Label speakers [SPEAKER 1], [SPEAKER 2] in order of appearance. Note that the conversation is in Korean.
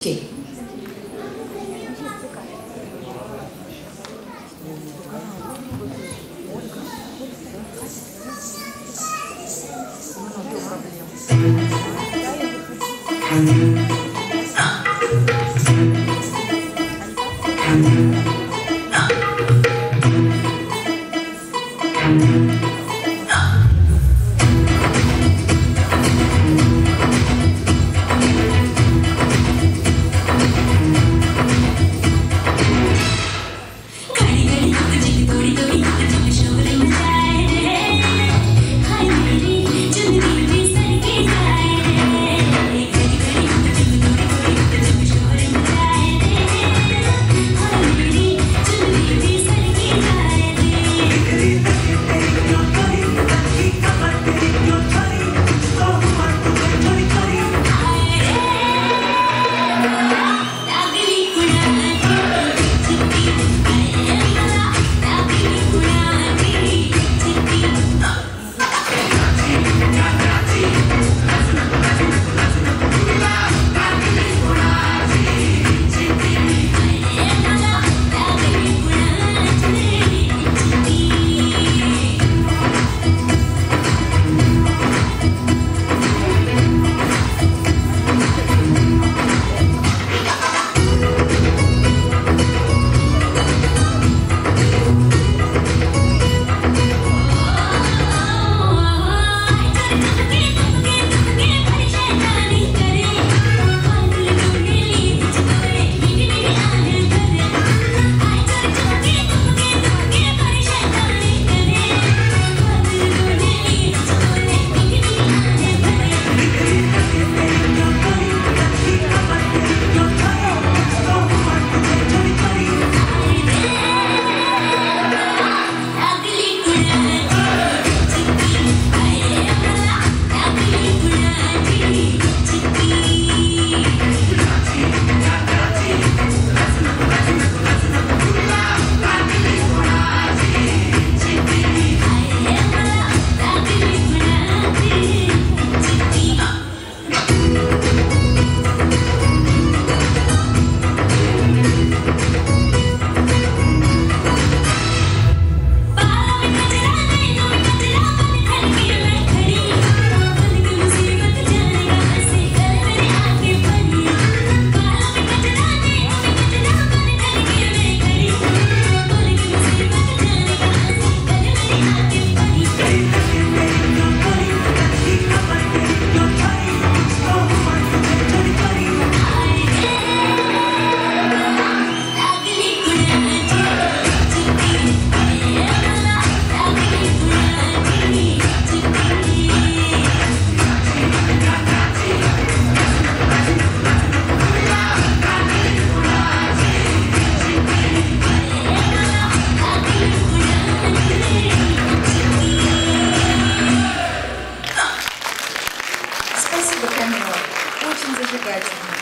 [SPEAKER 1] 오케이.
[SPEAKER 2] 음. Спасибо, Камила. Очень зажигательно.